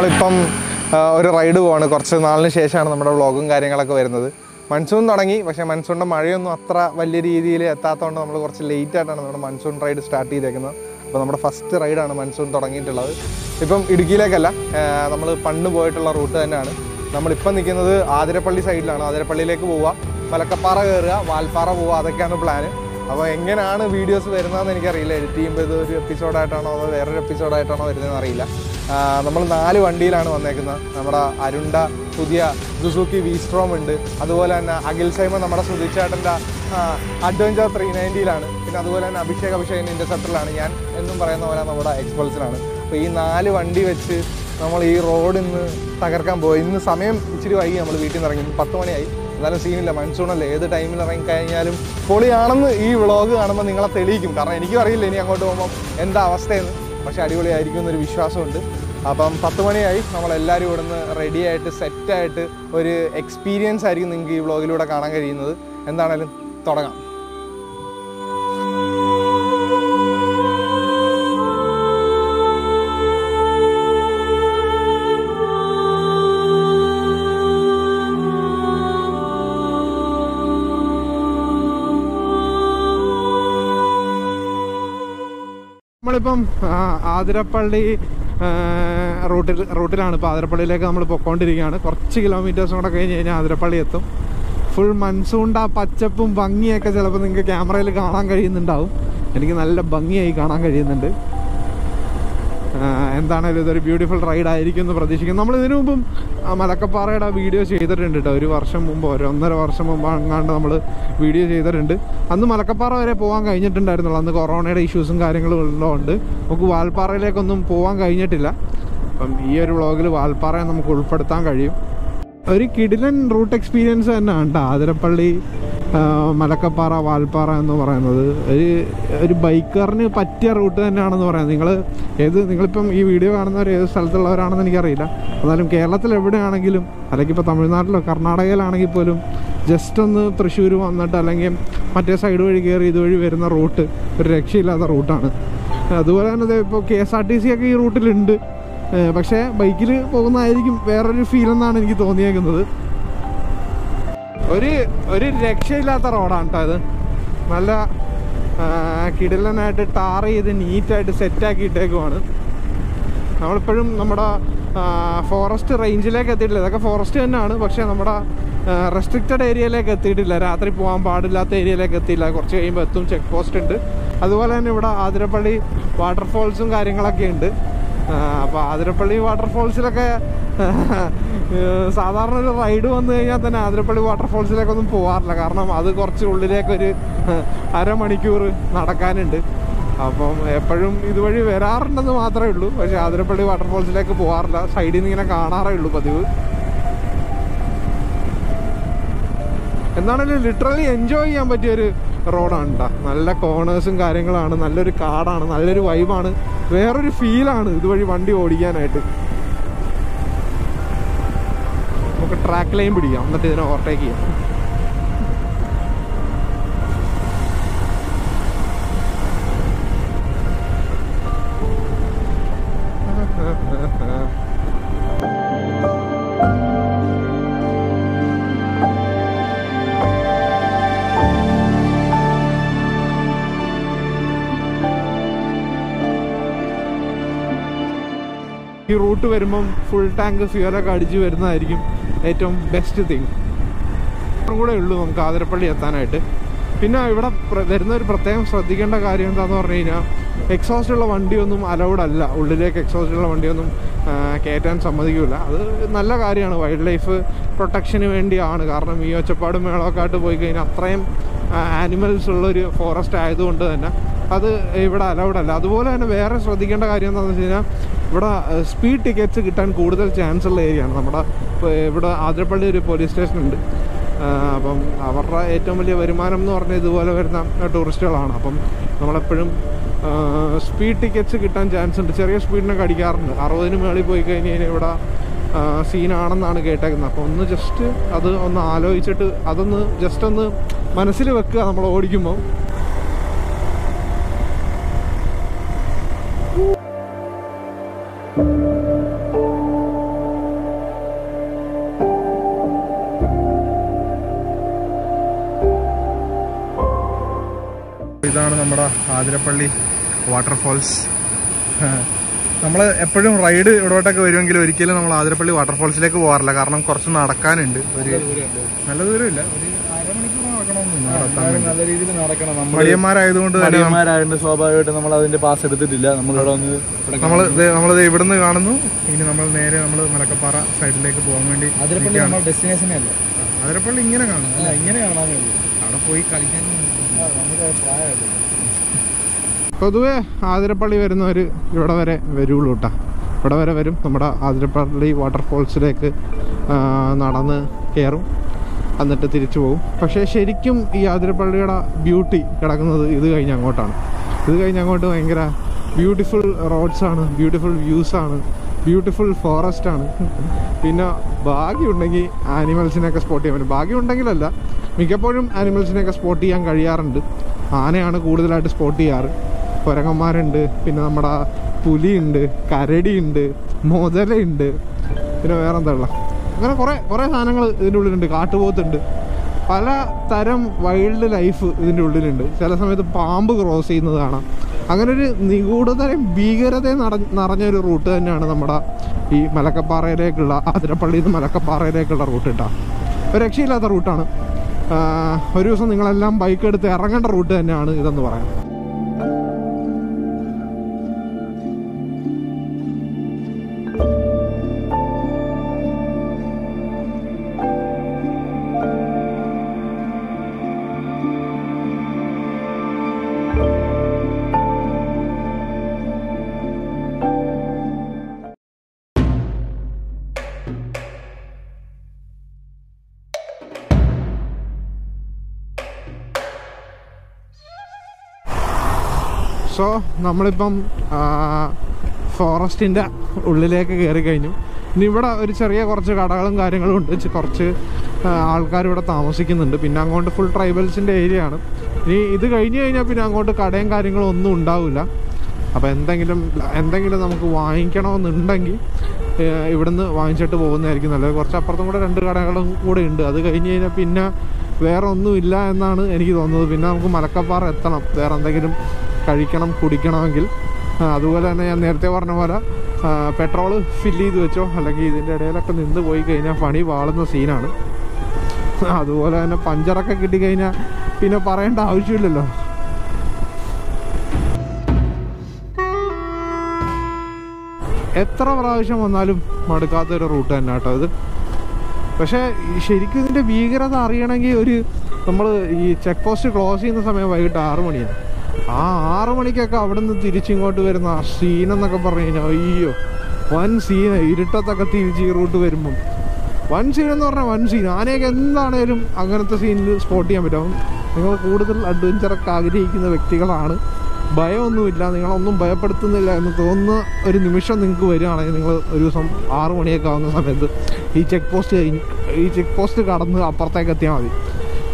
നമ്മളിപ്പം ഒരു റൈഡ് പോവാണ്. കുറച്ച് നാളിന് ശേഷമാണ് നമ്മുടെ വ്ളോഗും കാര്യങ്ങളൊക്കെ വരുന്നത്. മൺസൂൺ തുടങ്ങി. പക്ഷേ മൺസൂണിന്റെ മഴയൊന്നും അത്ര വലിയ രീതിയിൽ എത്താത്തതുകൊണ്ട് നമ്മൾ കുറച്ച് ലേറ്റ് ആയിട്ടാണ് നമ്മുടെ മൺസൂൺ റൈഡ് സ്റ്റാർട്ട് ചെയ്തേക്കുന്നത്. അപ്പോൾ നമ്മുടെ ഫസ്റ്റ് റൈഡാണ് മൺസൂൺ തുടങ്ങിയിട്ടുള്ളത്. ഇപ്പം ഇടുക്കിയിലേക്കല്ല നമ്മൾ പണ്ട് പോയിട്ടുള്ള റൂട്ട് തന്നെയാണ്. നമ്മളിപ്പം നിൽക്കുന്നത് ആതിരപ്പള്ളി സൈഡിലാണ് ആതിരപ്പള്ളിയിലേക്ക് പോവുക. മലക്കപ്പാറ കയറുക വാൽപ്പാറ പോവുക അതൊക്കെയാണ് പ്ലാന് അപ്പോൾ എങ്ങനെയാണ് വീഡിയോസ് വരുന്നതെന്ന് എനിക്കറിയില്ല. എഡിറ്റ് ചെയ്യുമ്പോൾ ഇത് ഒരു എപ്പിസോഡായിട്ടാണോ അതോ വേറൊരു എപ്പിസോഡായിട്ടാണോ വരുന്നതെന്ന് അറിയില്ല. നമ്മൾ നാല് വണ്ടിയിലാണ് വന്നേക്കുന്നത്. നമ്മുടെ അരുണ്ട പുതിയ സുസുക്കി വിസ്ട്രോം ഉണ്ട്. അതുപോലെ തന്നെ അഖിൽ സൈമ നമ്മുടെ സുധീച്ചേട്ടന്റെ അഡ്വഞ്ചർ ത്രീ നയന്റിയിലാണ് പിന്നെ അതുപോലെ തന്നെ അഭിഷേക് അഭിഷേകിന്റെ ഇന്റർസെപ്റ്ററിലാണ് ഞാൻ എന്നും പറയുന്ന പോലെ നമ്മുടെ എക്സ്പൾസിലാണ് അപ്പോൾ ഈ നാല് വണ്ടി വെച്ച് നമ്മൾ ഈ റോഡ് ഇന്ന് തകർക്കാൻ പോയി. ഇന്ന് സമയം ഇച്ചിരി വൈകി. നമ്മൾ വീട്ടിൽ നിന്ന് ഇറങ്ങി. പത്ത് മണിയായി. എന്നാലും സീനില്ല മൺസൂണല്ല ഏത് ടൈമിൽ ഇറങ്ങി കഴിഞ്ഞാലും പൊളിയാണെന്ന് ഈ വ്ളോഗ് കാണുമ്പോൾ നിങ്ങളെ തെളിയിക്കും. കാരണം എനിക്കും അറിയില്ല ഇനി അങ്ങോട്ട് പോകുമ്പോൾ എന്താ അവസ്ഥയെന്ന്. പക്ഷേ അടിപൊളിയായിരിക്കും എന്നൊരു വിശ്വാസമുണ്ട്. അപ്പം പത്ത് മണിയായി നമ്മളെല്ലാവരും ഇവിടെ റെഡി ആയിട്ട് സെറ്റായിട്ട് ഒരു എക്സ്പീരിയൻസ് ആയിരിക്കും നിങ്ങൾക്ക് ഈ വ്ളോഗിലൂടെ കാണാൻ കഴിയുന്നത്. എന്താണേലും തുടങ്ങാം. നമ്മളിപ്പം ആതിരപ്പള്ളി റൂട്ടിൽ റൂട്ടിലാണ് ഇപ്പോൾ ആതിരപ്പള്ളിയിലേക്ക് നമ്മൾ പൊക്കോണ്ടിരിക്കുകയാണ്. കുറച്ച് കിലോമീറ്റേഴ്സ് കൂടെ കഴിഞ്ഞ് കഴിഞ്ഞാൽ ആതിരപ്പള്ളി എത്തും. ഫുൾ മൺസൂണിന്റെ പച്ചപ്പും ഭംഗിയൊക്കെ ചിലപ്പോൾ നിങ്ങൾക്ക് ക്യാമറയിൽ കാണാൻ കഴിയുന്നുണ്ടാവും. എനിക്ക് നല്ല ഭംഗിയായി കാണാൻ കഴിയുന്നുണ്ട്. എന്താണേലും ഇതൊരു ബ്യൂട്ടിഫുൾ റൈഡ് ആയിരിക്കും എന്ന് പ്രതീക്ഷിക്കുന്നു. നമ്മൾ ഇതിനു മുമ്പും മലക്കപ്പാറയുടെ വീഡിയോ ചെയ്തിട്ടുണ്ട് കേട്ടോ ഒരു വർഷം മുമ്പ് ഒരു ഒന്നര വർഷം മുമ്പ് അങ്ങാണ്ട് നമ്മൾ വീഡിയോ ചെയ്തിട്ടുണ്ട്. അന്ന് മലക്കപ്പാറ വരെ പോകാൻ കഴിഞ്ഞിട്ടുണ്ടായിരുന്നുള്ളൂ. അന്ന് കൊറോണയുടെ ഇഷ്യൂസും കാര്യങ്ങളും ഉള്ളതുകൊണ്ട് നമുക്ക് വാൽപ്പാറയിലേക്കൊന്നും പോകാൻ കഴിഞ്ഞിട്ടില്ല. അപ്പം ഈ ഒരു വ്ളോഗിൽ വാൽപ്പാറയെ നമുക്ക് ഉൾപ്പെടുത്താൻ കഴിയും. ഒരു കിടിലൻ റൂട്ട് എക്സ്പീരിയൻസ് തന്നെയാണ് കേട്ടോ ആതിരപ്പള്ളി മലക്കപ്പാറ വാൽപ്പാറ എന്ന് പറയുന്നത്. ഒരു ഒരു ബൈക്കറിന് പറ്റിയ റൂട്ട് തന്നെയാണെന്ന് പറയുന്നത് നിങ്ങൾ ഏത് നിങ്ങളിപ്പം ഈ വീഡിയോ കാണുന്നവർ ഏത് സ്ഥലത്തുള്ളവരാണെന്ന് എനിക്കറിയില്ല. എന്നാലും കേരളത്തിൽ എവിടെയാണെങ്കിലും അല്ലെങ്കിൽ ഇപ്പോൾ തമിഴ്നാട്ടിലോ കർണാടകയിലാണെങ്കിൽ പോലും ജസ്റ്റ് ഒന്ന് തൃശ്ശൂർ വന്നിട്ട് അല്ലെങ്കിൽ മറ്റേ സൈഡ് വഴി കയറി ഇതുവഴി വരുന്ന റൂട്ട് ഒരു രക്ഷയില്ലാത്ത റൂട്ടാണ്. അതുപോലെ തന്നെ ഇപ്പോൾ K S R T C ഒക്കെ ഈ റൂട്ടിലുണ്ട്. പക്ഷേ ബൈക്കിൽ പോകുന്നതായിരിക്കും വേറൊരു ഫീൽ എന്നാണ് എനിക്ക് തോന്നിയേക്കുന്നത്. ഒരു ഒരു രക്ഷയില്ലാത്ത റോഡാണ് കേട്ടോ അത്. നല്ല കിടലനായിട്ട് ടാർ ചെയ്ത് നീറ്റായിട്ട് സെറ്റാക്കി ഇട്ടേക്കുവാണ് നമ്മളിപ്പോഴും നമ്മുടെ ഫോറസ്റ്റ് റേഞ്ചിലേക്ക് എത്തിയിട്ടില്ല. ഇതൊക്കെ ഫോറസ്റ്റ് തന്നെയാണ്. പക്ഷേ നമ്മുടെ റെസ്ട്രിക്റ്റഡ് ഏരിയയിലേക്ക് എത്തിയിട്ടില്ല. രാത്രി പോകാൻ പാടില്ലാത്ത ഏരിയയിലേക്ക് എത്തിയില്ല. കുറച്ച് കഴിയുമ്പോൾ എത്തും ചെക്ക് പോസ്റ്റ് ഉണ്ട്. അതുപോലെ തന്നെ ഇവിടെ ആതിരപ്പള്ളി വാട്ടർഫോൾസും കാര്യങ്ങളൊക്കെ ഉണ്ട്. അപ്പോൾ ആതിരപ്പള്ളി വാട്ടർഫോൾസിലൊക്കെ സാധാരണ ഒരു റൈഡ് വന്നു കഴിഞ്ഞാൽ തന്നെ ആതിരപ്പള്ളി വാട്ടർഫോൾസിലേക്കൊന്നും പോകാറില്ല കാരണം അത് കുറച്ച് ഉള്ളിലേക്കൊരു അരമണിക്കൂർ നടക്കാനുണ്ട്. അപ്പം എപ്പോഴും ഇതുവഴി വരാറുണ്ടെന്ന് മാത്രമേ ഉള്ളൂ. പക്ഷെ ആതിരപ്പള്ളി വാട്ടർഫോൾസിലേക്ക് പോകാറില്ല സൈഡിൽ നിന്ന് ഇങ്ങനെ കാണാറേ ഉള്ളൂ പതിവ്. എന്താണെങ്കിലും ലിറ്ററലി എൻജോയ് ചെയ്യാൻ പറ്റിയ ഒരു റോഡാണ് കേട്ടോ നല്ല കോണേഴ്സും കാര്യങ്ങളാണ്. നല്ലൊരു കാടാണ്. നല്ലൊരു വൈബാണ് വേറൊരു ഫീലാണ് ഇതുവഴി വണ്ടി ഓടിക്കാനായിട്ട്. നമുക്ക് ട്രാക്ക് ലൈൻ പിടിക്കാം. എന്നിട്ട് ഇതിനെ ഓവർടേക്ക് ചെയ്യാം. ഈ റൂട്ട് വരുമ്പം ഫുൾ ടാങ്ക് ഫ്യൂലൊക്കെ അടിച്ച് വരുന്നതായിരിക്കും ഏറ്റവും ബെസ്റ്റ് തിങ് കൂടെ ഉള്ളൂ നമുക്ക് ആതിരപ്പള്ളി എത്താനായിട്ട്. പിന്നെ ഇവിടെ വരുന്ന ഒരു പ്രത്യേകം ശ്രദ്ധിക്കേണ്ട കാര്യം എന്താണെന്ന് പറഞ്ഞു കഴിഞ്ഞാൽ എക്സോസ്റ്റുള്ള വണ്ടിയൊന്നും അലൗഡ് അല്ല. ഉള്ളിലേക്ക് എക്സോസ്റ്റുള്ള വണ്ടിയൊന്നും കയറ്റാൻ സമ്മതിക്കില്ല അത് നല്ല കാര്യമാണ്. വൈൽഡ് ലൈഫ് പ്രൊട്ടക്ഷന് വേണ്ടിയാണ്. കാരണം ഈ ഒച്ചപ്പാടും മേളോക്കാട്ട് പോയി കഴിഞ്ഞാൽ അത്രയും ആനിമൽസ് ഉള്ളൊരു ഫോറസ്റ്റ് ആയതുകൊണ്ട് തന്നെ അത് ഇവിടെ അലൗഡ് അല്ല അതുപോലെ തന്നെ വേറെ ശ്രദ്ധിക്കേണ്ട കാര്യം എന്താണെന്ന് വെച്ച് കഴിഞ്ഞാൽ ഇവിടെ സ്പീഡ് ടിക്കറ്റ്സ് കിട്ടാൻ കൂടുതൽ ചാൻസ് ഉള്ള ഏരിയ ആണ്. നമ്മുടെ ഇവിടെ ആതിരപ്പള്ളി ഒരു പോലീസ് സ്റ്റേഷൻ ഉണ്ട്. അപ്പം അവരുടെ ഏറ്റവും വലിയ വരുമാനം എന്ന് പറഞ്ഞാൽ ഇതുപോലെ വരുന്ന ടൂറിസ്റ്റുകളാണ് അപ്പം നമ്മളെപ്പോഴും സ്പീഡ് ടിക്കറ്റ്സ് കിട്ടാൻ ചാൻസ് ഉണ്ട്. ചെറിയ സ്പീഡിനൊക്കെ അടിക്കാറുണ്ട്. അറുപതിന് മേളിൽ പോയി കഴിഞ്ഞ് കഴിഞ്ഞാൽ ഇവിടെ സീനാണെന്നാണ് കേട്ടേക്കുന്നത്. അപ്പോൾ ഒന്ന് ജസ്റ്റ് അത് ഒന്ന് ആലോചിച്ചിട്ട് അതൊന്ന് ജസ്റ്റ് ഒന്ന് മനസ്സിൽ വെക്കുക നമ്മൾ ഓടിക്കുമ്പോൾ ഇതാണ് നമ്മുടെ ആതിരപ്പള്ളി വാട്ടർഫോൾസ് നമ്മൾ എപ്പോഴും റൈഡ് ഇവിടോട്ടൊക്കെ വരുമെങ്കിൽ ഒരിക്കലും നമ്മൾ ആതിരപ്പള്ളി വാട്ടർഫോൾസിലേക്ക് പോകാറില്ല. കാരണം കുറച്ച് നടക്കാനുണ്ട്. ഒരു നല്ല ദൂരമില്ല. നല്ല രീതിയിൽ നടക്കണം. നമ്മൾ മടിയന്മാരായതുകൊണ്ട് മടിയന്മാരായതുകൊണ്ട് സ്വാഭാവികമായിട്ട് നമ്മൾ അതിന്റെ പാസ് എടുത്തിട്ടില്ല. വന്ന് ഇവിടെ നമ്മൾ നമ്മളിത് ഇവിടുന്ന് കാണുന്നു. ഇനി നമ്മൾ നേരെ നമ്മൾ മലക്കപ്പാറ സൈഡിലേക്ക് പോകാൻ വേണ്ടി അതിരപ്പള്ളി നമ്മുടെ ഡെസ്റ്റിനേഷൻ അല്ല? ആതിരപ്പള്ളി ഇങ്ങനെ കാണും. ഇങ്ങനെ കാണാനേ ഉള്ളൂ അവിടെ പോയി കളിക്കാൻ നമുക്ക് പ്രായമായിട്ടില്ല. പൊതുവെ ആതിരപ്പള്ളി വരുന്നവർ ഇവിടെ വരെ വരുള്ളൂ കേട്ടോ ഇവിടെ വരെ വരും. നമ്മുടെ ആതിരപ്പള്ളി വാട്ടർഫോൾസിലേക്ക് നടന്ന് കയറും എന്നിട്ട് തിരിച്ചു പോകും പക്ഷേ ശരിക്കും ഈ ആതിരപ്പള്ളിയുടെ ബ്യൂട്ടി കിടക്കുന്നത് ഇത് കഴിഞ്ഞ് അങ്ങോട്ടാണ്. ഇത് കഴിഞ്ഞ് അങ്ങോട്ട് ഭയങ്കര ബ്യൂട്ടിഫുൾ റോഡ്സാണ് ബ്യൂട്ടിഫുൾ വ്യൂസ് ആണ് ബ്യൂട്ടിഫുൾ ഫോറസ്റ്റ് ആണ്. പിന്നെ ഭാഗ്യമുണ്ടെങ്കിൽ ആനിമൽസിനെയൊക്കെ സ്പോട്ട് ചെയ്യാൻ പറ്റും. ഭാഗ്യമുണ്ടെങ്കിലല്ല മിക്കപ്പോഴും ആനിമൽസിനെയൊക്കെ സ്പോട്ട് ചെയ്യാൻ കഴിയാറുണ്ട്. ആനയാണ് കൂടുതലായിട്ട് സ്പോട്ട് ചെയ്യാറ്. കുരങ്ങന്മാരുണ്ട് പിന്നെ നമ്മുടെ പുലിയുണ്ട് കരടിയുണ്ട് മുതലയുണ്ട് പിന്നെ വേറെ എന്താ അങ്ങനെ കുറേ കുറേ സാധനങ്ങൾ ഇതിന്റെ ഉള്ളിലുണ്ട് കാട്ടുപോത്തുണ്ട്. പല തരം വൈൽഡ് ലൈഫ് ഇതിന്റെ ഉള്ളിലുണ്ട്. ചില സമയത്ത് പാമ്പ് ക്രോസ് ചെയ്യുന്നത് കാണാം. അങ്ങനെ ഒരു നിഗൂഢതരം ഭീകരത നിറഞ്ഞൊരു റൂട്ട് തന്നെയാണ് നമ്മുടെ ഈ മലക്കപ്പാറയിലേക്കുള്ള ആതിരപ്പള്ളിയിൽ നിന്ന് മലക്കപ്പാറയിലേക്കുള്ള റൂട്ട് കേട്ടോ ഒരു രക്ഷയില്ലാത്ത റൂട്ടാണ്. ഒരു ദിവസം നിങ്ങളെല്ലാം ബൈക്ക് എടുത്ത് ഇറങ്ങേണ്ട റൂട്ട് തന്നെയാണ് ഇതെന്ന് പറയാം. നമ്മളിപ്പം ഫോറസ്റ്റിന്റെ ഉള്ളിലേക്ക് കയറി കഴിഞ്ഞു. ഇനി ഇവിടെ ഒരു ചെറിയ കുറച്ച് കടകളും കാര്യങ്ങളും ഉണ്ട്. കുറച്ച് ആൾക്കാർ ഇവിടെ താമസിക്കുന്നുണ്ട്. പിന്നെ അങ്ങോട്ട് ഫുൾ ട്രൈബൽസിന്റെ ഏരിയ ആണ്. ഇനി ഇത് കഴിഞ്ഞ് കഴിഞ്ഞാൽ പിന്നെ അങ്ങോട്ട് കടയും കാര്യങ്ങളും ഒന്നും ഉണ്ടാവില്ല അപ്പോൾ എന്തെങ്കിലും എന്തെങ്കിലും നമുക്ക് വാങ്ങിക്കണമെന്നുണ്ടെങ്കിൽ ഇവിടുന്ന് വാങ്ങിച്ചിട്ട് പോകുന്നതായിരിക്കും നല്ലത്. കുറച്ച് അപ്പുറത്തും കൂടെ രണ്ട് കടകളും കൂടെ ഉണ്ട്. അത് കഴിഞ്ഞ് കഴിഞ്ഞാൽ പിന്നെ വേറെ ഒന്നുമില്ല എന്നാണ് എനിക്ക് തോന്നുന്നത്. പിന്നെ നമുക്ക് മലക്കപ്പാറ എത്തണം. വേറെ എന്തെങ്കിലും കഴിക്കണം കുടിക്കണമെങ്കിൽ. അതുപോലെ തന്നെ ഞാൻ നേരത്തെ പറഞ്ഞ പോലെ പെട്രോൾ ഫില്ല് ചെയ്ത് വെച്ചോ അല്ലെങ്കിൽ ഇതിന്റെ ഇടയിലൊക്കെ നിന്ന് പോയി കഴിഞ്ഞാൽ പണി വാളുന്ന സീനാണ് അതുപോലെ തന്നെ പഞ്ചറൊക്കെ കിട്ടിക്കഴിഞ്ഞാൽ പിന്നെ പറയേണ്ട ആവശ്യമില്ലല്ലോ. എത്ര പ്രാവശ്യം വന്നാലും മടുക്കാത്തൊരു റൂട്ട് തന്നെ കേട്ടോ ഇത്. പക്ഷേ ശരിക്കും ഇതിന്റെ ഭീകരത അറിയണമെങ്കിൽ ഒരു നമ്മൾ ഈ ചെക്ക് പോസ്റ്റ് ക്ലോസ് ചെയ്യുന്ന സമയം വൈകിട്ട് ആറ് മണിയാണ്. ആ ആറു മണിക്കൊക്കെ അവിടെ നിന്ന് തിരിച്ചിങ്ങോട്ട് വരുന്ന ആ സീനെന്നൊക്കെ പറഞ്ഞു കഴിഞ്ഞാൽ അയ്യോ വൻ സീൻ ഇരുട്ടത്തൊക്കെ തിരിച്ച് ഈ റൂട്ട് വരുമ്പം. വൻ സീൻ എന്ന് പറഞ്ഞാൽ വൺ സീൻ ആനയൊക്കെ എന്താണേലും അങ്ങനത്തെ സീനിൽ സ്പോട്ട് ചെയ്യാൻ പറ്റും. നിങ്ങൾ കൂടുതൽ അഡ്വഞ്ചറൊക്കെ ആഗ്രഹിക്കുന്ന വ്യക്തികളാണ്. ഭയമൊന്നുമില്ല. നിങ്ങളൊന്നും ഭയപ്പെടുത്തുന്നില്ല എന്ന് തോന്നുന്ന ഒരു നിമിഷം നിങ്ങൾക്ക് വരികയാണെങ്കിൽ നിങ്ങൾ ഒരു ദിവസം ആറു മണിയൊക്കെ ആവുന്ന സമയത്ത് ഈ ചെക്ക് പോസ്റ്റ് കഴിഞ്ഞ് ഈ ചെക്ക് പോസ്റ്റ് കടന്ന് അപ്പുറത്തേക്ക് എത്തിയാൽ മതി.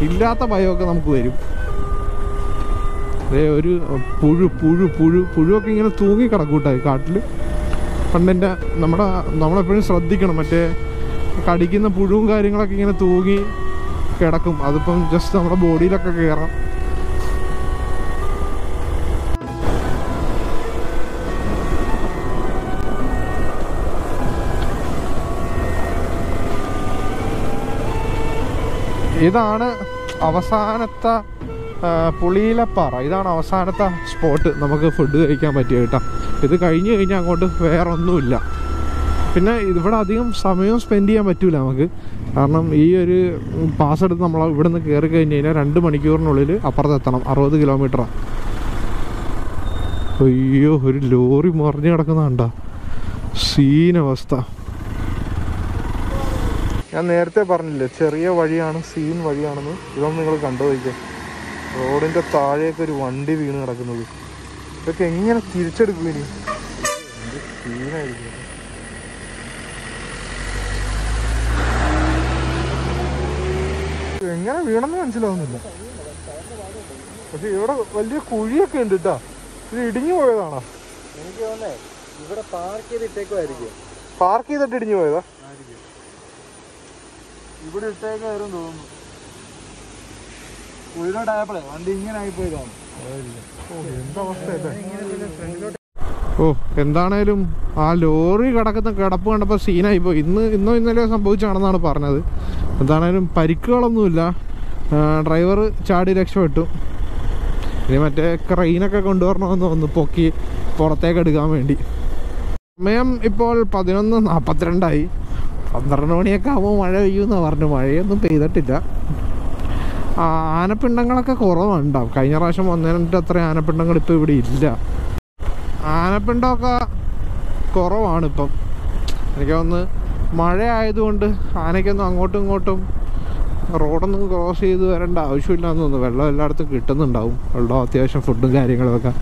ഇല്ലാത്ത ഭയമൊക്കെ നമുക്ക് വരും. ഒരു പുഴു പുഴു പുഴു പുഴുവൊക്കെ ഇങ്ങനെ തൂങ്ങി കിടക്കൂട്ടായി കാട്ടിൽ പണ്ടെന്റെ നമ്മുടെ നമ്മളെപ്പോഴും ശ്രദ്ധിക്കണം. മറ്റേ കടിക്കുന്ന പുഴുവും കാര്യങ്ങളൊക്കെ ഇങ്ങനെ തൂങ്ങി കിടക്കും. അതിപ്പം ജസ്റ്റ് നമ്മുടെ ബോഡിയിലൊക്കെ കയറാം ഇതാണ് അവസാനത്തെ പുളിയിലപ്പാറ. ഇതാണ് അവസാനത്തെ സ്പോട്ട് നമുക്ക് ഫുഡ് കഴിക്കാൻ പറ്റിയ കേട്ടോ. ഇത് കഴിഞ്ഞ് കഴിഞ്ഞാൽ അങ്ങോട്ട് വേറൊന്നുമില്ല. പിന്നെ ഇവിടെ അധികം സമയം സ്പെൻഡ് ചെയ്യാൻ പറ്റില്ല നമുക്ക്. കാരണം ഈ ഒരു പാസ് എടുത്ത് നമ്മൾ ഇവിടെ നിന്ന് കയറി കഴിഞ്ഞ് കഴിഞ്ഞാൽ രണ്ട് മണിക്കൂറിനുള്ളിൽ അപ്പുറത്തെത്തണം അറുപത് കിലോമീറ്ററാണ് അയ്യോ ഒരു ലോറി മറിഞ്ഞു കിടക്കുന്ന കണ്ടാ. സീനവസ്ഥ ഞാൻ നേരത്തെ പറഞ്ഞില്ലേ ചെറിയ വഴിയാണ് സീൻ വഴിയാണെന്ന്. ഇതൊന്നും നിങ്ങൾ കണ്ടുപോയിക്കേ റോഡിന്റെ താഴേക്ക് ഒരു വണ്ടി വീണ് കിടക്കുന്നത്. ഇതൊക്കെ എങ്ങനെ തിരിച്ചെടുക്കും ഇനി? സീനായിരിക്കും എങ്ങനെ വീണെന്ന് മനസ്സിലാവുന്നില്ല. പക്ഷെ ഇവിടെ വലിയ കുഴിയൊക്കെ ഉണ്ട് കേട്ടാ ഇത് ഇടിഞ്ഞു പോയതാണോ? എനിക്ക് തോന്നേ ഇവിടെ പാർക്ക് ചെയ്തിട്ടേക്കുമായിരിക്കും പാർക്ക് ചെയ്തിട്ട് ഇടിഞ്ഞു പോയതാ? ഇവിടെ ഇട്ടേക്കായിരുന്നു തോന്നുന്നു. ഇങ്ങനെ ഓ എന്താണേലും ആ ലോറി കിടക്കുന്ന കിടപ്പ് കണ്ടപ്പോൾ സീനായി പോയി ഇന്ന് ഇന്നോ ഇന്നലെയോ സംഭവിച്ചാണെന്നാണ് പറഞ്ഞത്. എന്താണേലും പരിക്കുകളൊന്നുമില്ല. ഡ്രൈവർ ചാടി രക്ഷപ്പെട്ടു. ഇനി മറ്റേ ക്രെയിനൊക്കെ കൊണ്ടുവരണമെന്ന് തോന്നുന്നു പൊക്കി പുറത്തേക്ക് എടുക്കാൻ വേണ്ടി. സമയം ഇപ്പോൾ പതിനൊന്ന് നാൽപ്പത്തിരണ്ടായി പന്ത്രണ്ട് മണിയൊക്കെ ആകുമ്പോൾ മഴ പെയ്യുമെന്നാണ് പറഞ്ഞു. മഴയൊന്നും പെയ്തിട്ടില്ല. ആനപ്പിണ്ടങ്ങളൊക്കെ കുറവുണ്ടാവും. കഴിഞ്ഞ പ്രാവശ്യം വന്നതിനിട്ട് അത്ര ആനപ്പിണ്ടങ്ങൾ ഇപ്പോൾ ഇവിടെ ഇല്ല. ആനപ്പിണ്ടമൊക്കെ കുറവാണ് ഇപ്പം എനിക്ക് തോന്നുന്നു മഴ ആയതുകൊണ്ട് ആനയ്ക്കൊന്നും അങ്ങോട്ടും ഇങ്ങോട്ടും റോഡൊന്നും ക്രോസ് ചെയ്ത് വരേണ്ട ആവശ്യമില്ലാന്ന് തോന്നുന്നു. വെള്ളം എല്ലായിടത്തും കിട്ടുന്നുണ്ടാവും. വെള്ളം അത്യാവശ്യം ഫുഡും കാര്യങ്ങളൊക്കെ.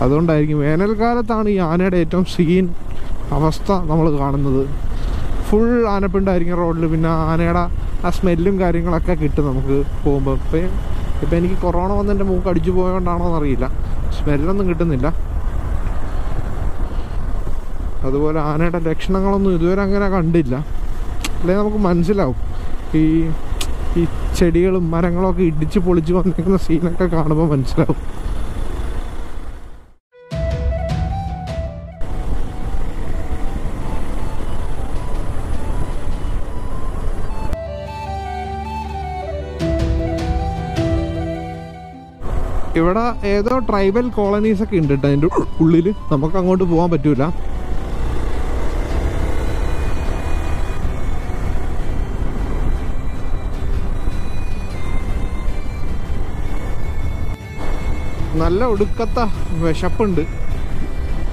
അതുകൊണ്ടായിരിക്കും വേനൽക്കാലത്താണ് ഈ ആനയുടെ ഏറ്റവും സീൻ അവസ്ഥ നമ്മൾ കാണുന്നത്. ഫുൾ ആനപ്പിണ്ടായിരിക്കും റോഡിൽ പിന്നെ ആനയുടെ ആ സ്മെല്ലും കാര്യങ്ങളൊക്കെ കിട്ടും നമുക്ക് പോകുമ്പോൾ ഇപ്പം ഇപ്പം എനിക്ക് കൊറോണ വന്ന് എന്റെ മൂക്ക് അടിച്ചു പോയതുകൊണ്ടാണോ എന്നറിയില്ല സ്മെല്ലൊന്നും കിട്ടുന്നില്ല. അതുപോലെ ആനയുടെ ലക്ഷണങ്ങളൊന്നും ഇതുവരെ അങ്ങനെ കണ്ടില്ല. അല്ലെങ്കിൽ നമുക്ക് മനസ്സിലാവും. ഈ ഈ ചെടികളും മരങ്ങളൊക്കെ ഇടിച്ച് പൊളിച്ച് വന്നിരിക്കുന്ന സീനൊക്കെ കാണുമ്പോൾ മനസ്സിലാവും. ഏതോ ട്രൈബൽ കോളനീസ് ഒക്കെ ഉണ്ട് കേട്ടോ അതിന്റെ ഉള്ളിൽ നമുക്ക് അങ്ങോട്ട് പോകാൻ പറ്റൂല. നല്ല ഒടുക്കത്ത വിശപ്പുണ്ട്.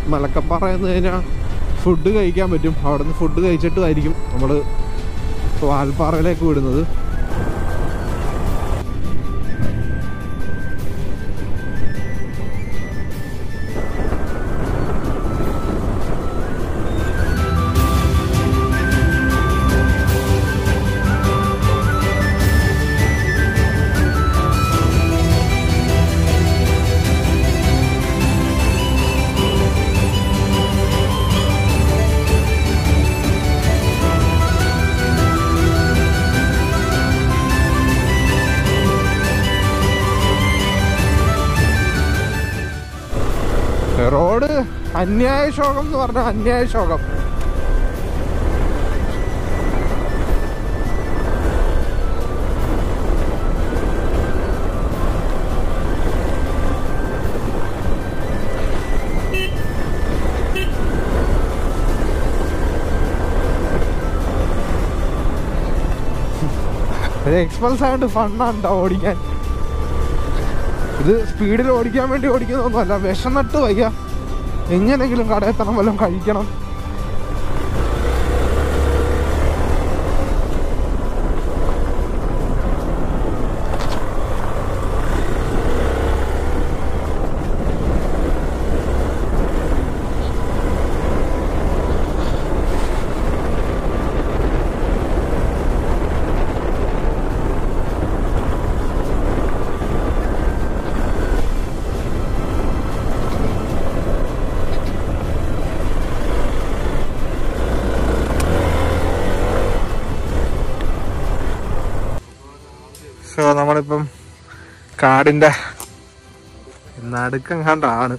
മലക്കപ്പാറ എന്ന് കഴിഞ്ഞാൽ ഫുഡ് കഴിക്കാൻ പറ്റും. അവിടെ നിന്ന് ഫുഡ് കഴിച്ചിട്ടുമായിരിക്കും നമ്മൾ വാൽപ്പാറയിലേക്ക് വിടുന്നത്. അന്യായ ശോകം എന്ന് പറഞ്ഞാൽ അന്യായ ശോകം എക്സ്പൾസ് ആയിട്ട് കേട്ടോ ഓടിക്കാൻ. ഇത് സ്പീഡിൽ ഓടിക്കാൻ വേണ്ടി ഓടിക്കുന്നതൊന്നുമല്ല നട്ട് വയ്യ. എങ്ങനെങ്കിലും കടയെത്തണം വല്ലതും കഴിക്കണം സോ നമ്മളിപ്പം കാടിന്റെ കണ്ടാണ്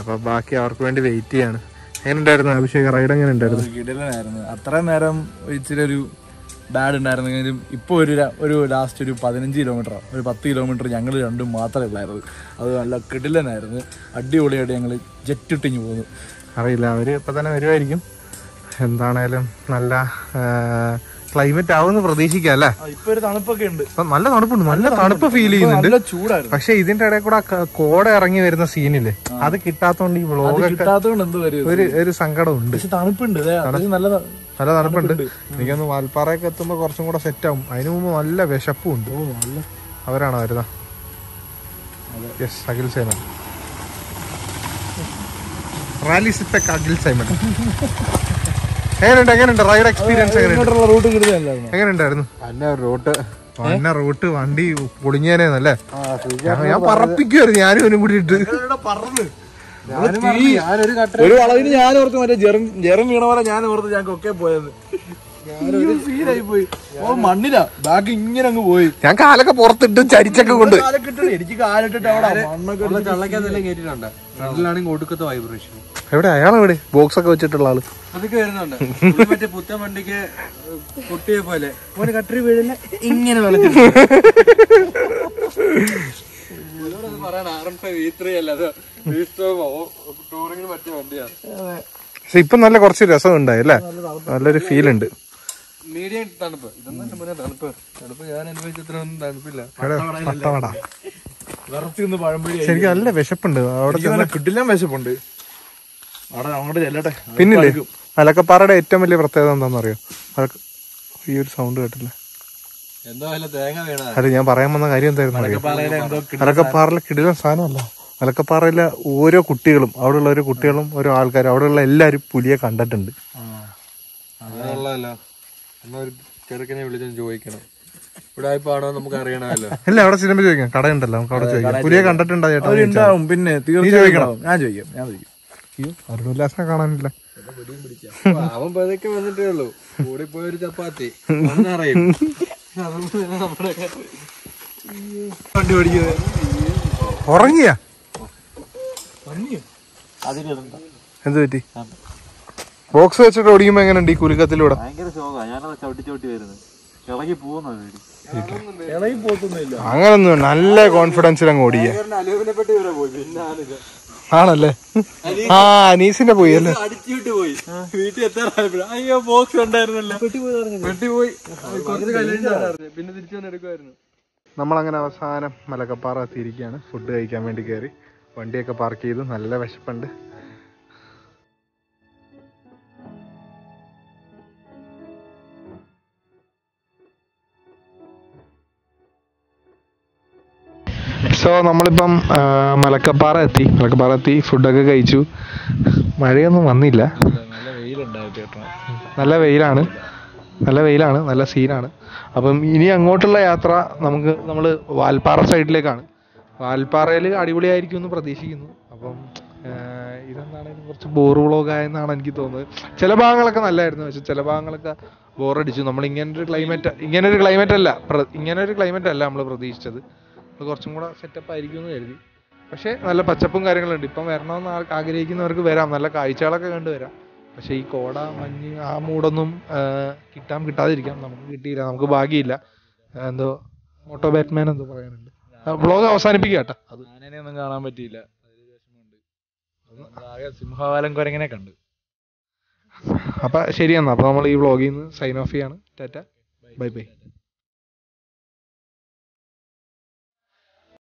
അപ്പം ബാക്കി അവർക്ക് വേണ്ടി വെയിറ്റ് ചെയ്യാണ്. എങ്ങനെ ഉണ്ടായിരുന്നു അഭിഷേക്? റൈഡ് എങ്ങനെ ഉണ്ടായിരുന്നു? കിടലനായിരുന്നു. അത്രയും നേരം ഇച്ചിരി ഒരു ബാഡ് ഉണ്ടായിരുന്നെങ്കിലും ഇപ്പോൾ ഒരു ഒരു ലാസ്റ്റ് ഒരു പതിനഞ്ച് കിലോമീറ്റർ ഒരു പത്ത് കിലോമീറ്റർ ഞങ്ങൾ രണ്ടും മാത്രമേ ഉള്ളായിരുന്നു അത് നല്ല കിടിലനായിരുന്നു. അടിപൊളിയായിട്ട് ഞങ്ങൾ ജെറ്റിട്ടിഞ്ഞ് പോന്നു. അറിയില്ല. അവർ ഇപ്പം തന്നെ വരുമായിരിക്കും എന്താണേലും നല്ല ക്ലൈമറ്റ് ആവുമെന്ന് പ്രതീക്ഷിക്കാം അല്ലേ? ഇപ്പൊ ഒരു തണുപ്പൊക്കെ ഉണ്ട്. നല്ല തണുപ്പുണ്ട് നല്ല തണുപ്പ് ഫീൽ ചെയ്യുന്നുണ്ട്. പക്ഷെ ഇതിന്റെ ഇടയിൽ കൂടെ കോട ഇറങ്ങി വരുന്ന സീനില്ലേ അത് കിട്ടാത്തോണ്ട് ഈ വരും ഒരു ഒരു സങ്കടമുണ്ട്. തണുപ്പുണ്ട്. നല്ല നല്ല തണുപ്പുണ്ട്. എനിക്കൊന്ന് വാൽപ്പാറയൊക്കെ എത്തുമ്പോ കുറച്ചും കൂടെ സെറ്റ് ആവും. അതിനു മുമ്പ് നല്ല വിശപ്പും ഉണ്ട് അവരാണോ വരുന്നത് യെസ് അഖിൽ സേന റാലി സിപ്പ് അഖിൽ സൈമൻ. എങ്ങനെയുണ്ട് എങ്ങനെയുണ്ട്? റൈഡ് എക്സ്പീരിയൻസ് എങ്ങനെയുണ്ട്? റൂട്ട് കിടുതല്ലായിരുന്നു എങ്ങനെയുണ്ടായിരുന്നു അന്ന റൂട്ട് വന്ന റൂട്ട് വണ്ടി പൊളിഞ്ഞേനെന്നല്ലേ? ഞാൻ ഞാൻ പറപ്പിക്കുമായിരുന്നു ഞാനും ഇവനും കൂടി ഇട്ട് ഞാനൊരു കട്ട ഒരു വളവിന് ഞാൻ ഓർത്ത് മറ്റേ ജെറും ജെറും വീണ പോലെ ഞാൻ ഓർത്ത് ഞാൻ ഒക്കെ പോയത് സീനായി പോയി ഓ മണ്ണില. ബാഗ് ഇങ്ങനെ അങ്ങ് പോയി. ഞാൻ കാലൊക്കെ പുറത്തിട്ട് ചരിച്ചൊക്കെ കൊണ്ട്. കാലൊക്കെ എനിക്ക് കാലിട്ടിട്ട് അവിടെ മണ്ണൊക്കെ ഉള്ള ചള്ളക്കകത്തെല്ലാം കേട്ടിട്ടുണ്ട് ഫ്രണ്ടിലാണെങ്കിൽ ഒടുക്കത്തെ വൈബ്രേഷൻ എവിടെ? അയാൾ എവിടെ? ബോക്സ് ഒക്കെ വെച്ചിട്ടുള്ള ആൾ. അതൊക്കെ വരുന്നുണ്ട്. മറ്റേ പുത്തൻ വണ്ടിക്ക് പൊട്ടിയ പോലെ. ഓന് കട്ടറി വീഴുന്ന ഇങ്ങനെ പക്ഷെ ഇപ്പൊ നല്ല കുറച്ച് രസം ഉണ്ടായി അല്ലേ നല്ലൊരു ഫീൽ ഉണ്ട് മീഡിയം തണുപ്പ്. ഇതൊന്നും തണുപ്പ്. തണുപ്പ് ഞാൻ അനുഭവിച്ചത്ര ഒന്നും തണുപ്പില്ല ശരിക്കും നല്ല വിശപ്പുണ്ട്. അവിടെ കിട്ടില്ല വിശപ്പുണ്ട്. പിന്നില്ലേ? മലക്കപ്പാറയുടെ ഏറ്റവും വലിയ പ്രത്യേകത എന്താണെന്ന് അറിയോ ഈ ഒരു സൗണ്ട് കേട്ടില്ലേ? അതെ തേങ്ങ വീണ അല്ല ഞാൻ പറയാൻ വന്ന കാര്യം എന്തായിരുന്നു മലക്കപ്പാറയിലെ കിടിലൻ സാധനമല്ല. മലക്കപ്പാറയിലെ ഓരോ കുട്ടികളും അവിടെയുള്ള ഓരോ കുട്ടികളും ഓരോ ആൾക്കാരും അവിടെയുള്ള എല്ലാരും പുലിയെ കണ്ടിട്ടുണ്ട്. അല്ല അവിടെ സിനിമ ചോദിക്കാം. കടയുണ്ടല്ലോ നമുക്ക് അവിടെ ചോദിക്കാം. പുലിയെ കണ്ടിട്ടുണ്ടോ ചേട്ടാ? അവരുണ്ടാവും. പിന്നെ ഞാൻ ചോദിക്കാം ഞാൻ ചോദിക്കാം. അയ്യോ അരുണുല്ലാസിനെ കാണാനില്ല. അവൻ പതുക്കെ വന്നിട്ടേ ഉള്ളൂ. കൂടി പോയ ഒരു ചപ്പാത്തി. വണ്ടി ഓടിക്കുന്നത് ഉറങ്ങിയ? എന്ത് പറ്റി? ബോക്സ് വെച്ചിട്ട് ഓടിക്കുമ്പോ എങ്ങനെയുണ്ട് ഈ കുലുക്കത്തിലൂടെ? അങ്ങനൊന്നും നല്ല കോൺഫിഡൻസിൽ അങ്ങ് ഓടിയ ആണല്ലേ? ആ അനീസിന്റെ പോയി അല്ലേ? അടിച്ചുവിട്ട് പോയി. വീട്ടിൽ എത്താറായപ്പോഴും അയ്യോ ബോക്സ് ഉണ്ടായിരുന്നല്ലോ പെട്ടി പോയി പെട്ടി പോയി കുറച്ച് കഴിഞ്ഞിട്ട് പിന്നെ തിരിച്ചു നമ്മളങ്ങനെ അവസാനം മലക്കപ്പാറ എത്തിയിരിക്കുകയാണ്. ഫുഡ് കഴിക്കാൻ വേണ്ടി കയറി. വണ്ടിയൊക്കെ പാർക്ക് ചെയ്തു. നല്ല വിശപ്പുണ്ട്. സോ നമ്മളിപ്പം മലക്കപ്പാറ എത്തി. മലക്കപ്പാറ എത്തി ഫുഡൊക്കെ കഴിച്ചു. മഴയൊന്നും വന്നില്ല. നല്ല വെയിലാണ്. നല്ല വെയിലാണ് നല്ല സീനാണ് അപ്പം ഇനി അങ്ങോട്ടുള്ള യാത്ര നമുക്ക് നമ്മൾ വാൽപ്പാറ സൈഡിലേക്കാണ് വാൽപ്പാറയിൽ അടിപൊളിയായിരിക്കും എന്ന് പ്രതീക്ഷിക്കുന്നു. അപ്പം ഇതെന്താണെങ്കിലും കുറച്ച് ബോർ വ്ളോഗായെന്നാണ് എനിക്ക് തോന്നുന്നത്. ചില ഭാഗങ്ങളൊക്കെ നല്ലായിരുന്നു. പക്ഷെ ചില ഭാഗങ്ങളൊക്കെ ബോറടിച്ചു നമ്മൾ ഇങ്ങനൊരു ക്ലൈമറ്റ് ഇങ്ങനൊരു ക്ലൈമറ്റ് അല്ല ഇങ്ങനൊരു ക്ലൈമറ്റ് അല്ല നമ്മൾ പ്രതീക്ഷിച്ചത്. അത് കുറച്ചും കൂടെ സെറ്റപ്പ് ആയിരിക്കും എന്ന് കരുതി. പക്ഷേ നല്ല പച്ചപ്പും കാര്യങ്ങളുണ്ട്. ഇപ്പം വരണമെന്ന് ആൾക്ക് ആഗ്രഹിക്കുന്നവർക്ക് വരാം. നല്ല കാഴ്ചകളൊക്കെ കണ്ടു വരാം. പക്ഷേ ഈ കോട മഞ്ഞ് ആ മൂടൊന്നും കിട്ടാൻ കിട്ടാതിരിക്കാം. നമുക്ക് കിട്ടിയില്ല. നമുക്ക് ഭാഗ്യമില്ല. എന്തോ ഓട്ടോ ബാറ്റ്മാൻ എന്തോ പറയാനുണ്ട് വ്ളോഗ് അവസാനിപ്പിക്കുക കേട്ടോ. അത് ഒന്നും കാണാൻ പറ്റിയില്ല. ആകെ സിംഹവാലം കുരങ്ങനെ കണ്ടു. അപ്പം ശരിയെന്നാ. അപ്പം നമ്മൾ ഈ വ്ളോഗിൽ നിന്ന് സൈൻ ഓഫ് ചെയ്യാണ്. ടാറ്റ. Bye bye.